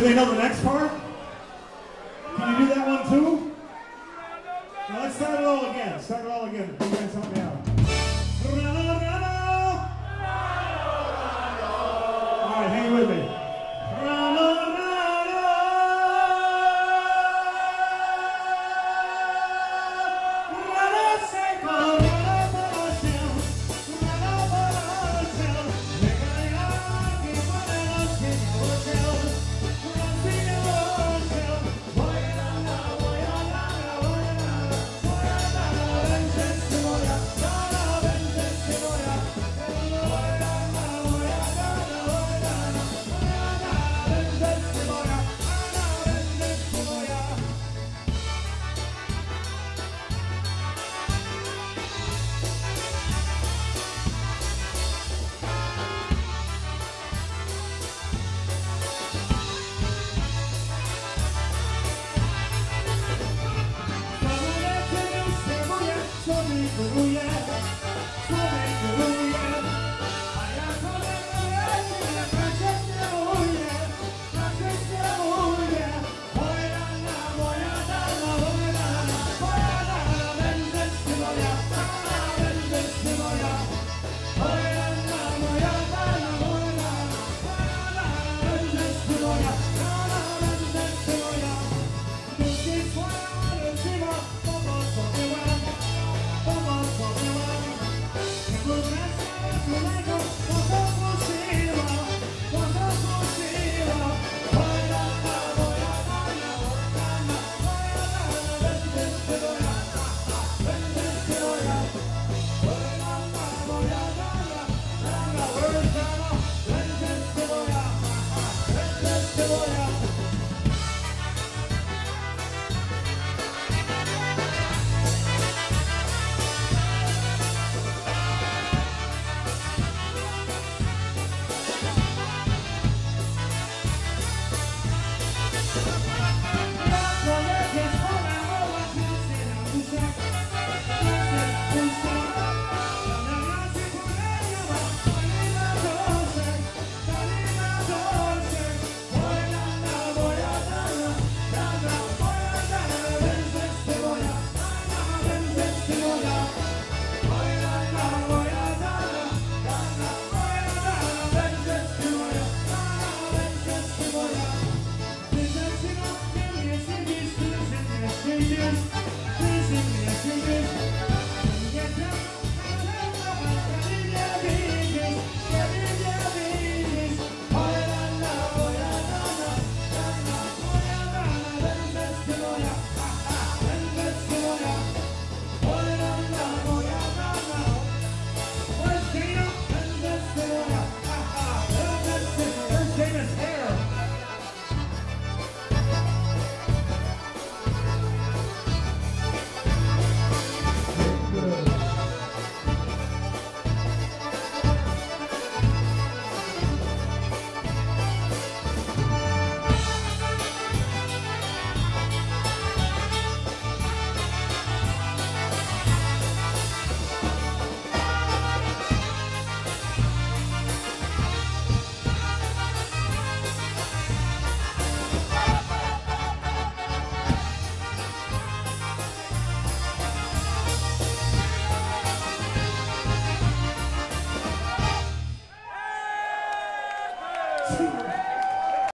Do they know the next part? Can you do that one too? Now let's start it all again. Start it all again. You guys help me out.